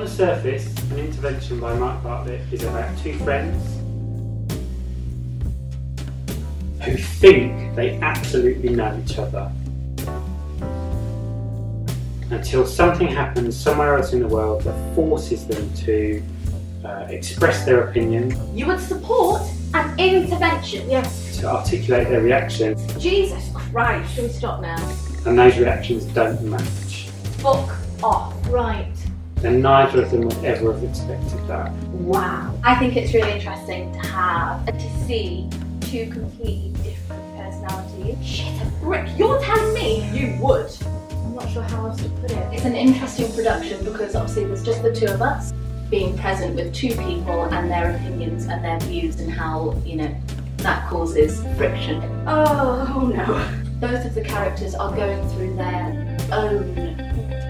On the surface, an intervention by Mike Bartlett is about two friends who think they absolutely know each other until something happens somewhere else in the world that forces them to uh, express their opinion, You would support an intervention? Yes. to articulate their reactions, Jesus Christ. Should we stop now? and those reactions don't match. Fuck off. Right. And neither of them would ever have expected that. Wow. I think it's really interesting to have and to see two completely different personalities. Shit, a brick. You're telling me you would. I'm not sure how else to put it. It's an interesting production because obviously there's just the two of us being present with two people and their opinions and their views and how, you know, that causes friction. Oh, oh no. Both of the characters are going through their own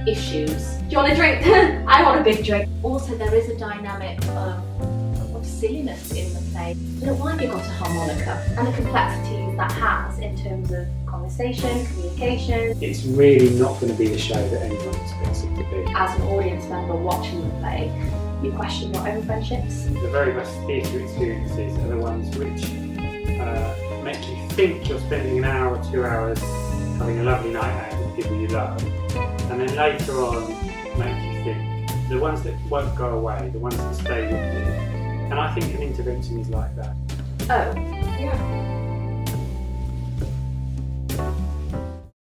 issues. Do you want a drink? I want a big drink. Also, there is a dynamic of, of silliness in the play. I don't why you got a harmonica and the complexities that has in terms of conversation, communication. It's really not going to be the show that anyone expects it to be. As an audience member watching the play, you question your own friendships. The very best theatre experiences are the ones which uh, make you think you're spending an hour or two hours having a lovely night out with people you love, and then later on make you think. The ones that won't go away, the ones that stay with you. And I think an intervention is like that. Oh, yeah.